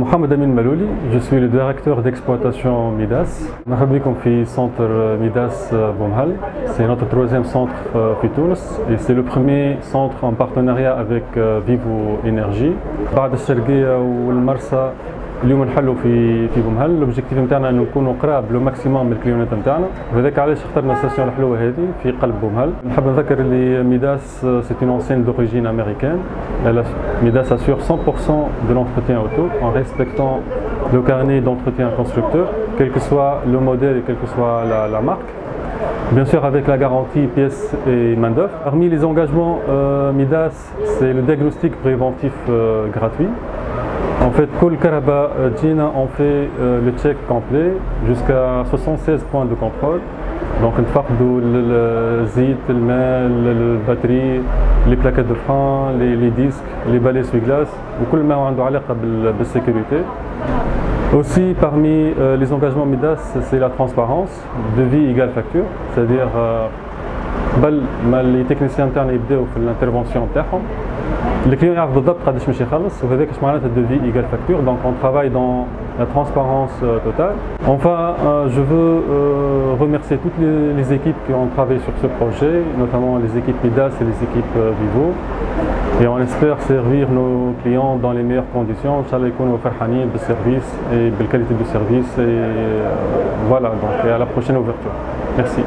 Mohamed Amin Malouli, je suis le directeur d'exploitation Midas. Marhaba comme في centre Midas Boumhal. C'est notre troisième centre في تونس et c'est le premier centre en partenariat avec Vivo Énergie. بعد الشرقية والمرسى اليوم نحلوا في في بومهل الاوبجيكتيف نتاعنا انه نكونوا قراب لو ماكسيموم من الكليونات نتاعنا وهذاك علاش اخترنا الستاسيون الحلوه هذه في قلب بومهل نحب نذكر اللي ميداس سي اون انسين d'origine américaine ميداس assure 100% de l'entretien auto en respectant le carnet d'entretien constructeur quel que soit le modèle et quelle que soit la, la marque Bien sûr, avec la garantie pièces et main-d'œuvre. Parmi les engagements euh, Midas, c'est le diagnostic préventif euh, gratuit. En fait, Kol Karaba Djina, on fait euh, le check complet jusqu'à 76 points de contrôle. Donc, une part de le zit, le mail, la batterie, les plaquettes de frein, les, disques, les balais sur glace, tout le monde a de sécurité. Aussi, parmi euh, les engagements MIDAS, c'est la transparence, devis égale facture, c'est-à-dire euh, بل ما لي تكنيسيان تاعنا يبداو في الانترفونسيون تاعهم الكليون يعرف بالضبط قداش باش يخلص وهذاك اش معناتها الدوفي ايغال فاكتور دونك اون ترافاي دون la transparence euh, totale. Enfin, euh, je veux euh, remercier toutes les, les, équipes qui ont travaillé sur ce projet, notamment les équipes MIDAS et les équipes euh, Vivo. Et on espère servir nos clients dans les meilleures conditions. Inch'Allah, يكونوا فرحانين بالسيرفيس et بالqualité du service. Et voilà, donc et à la prochaine ouverture. Merci.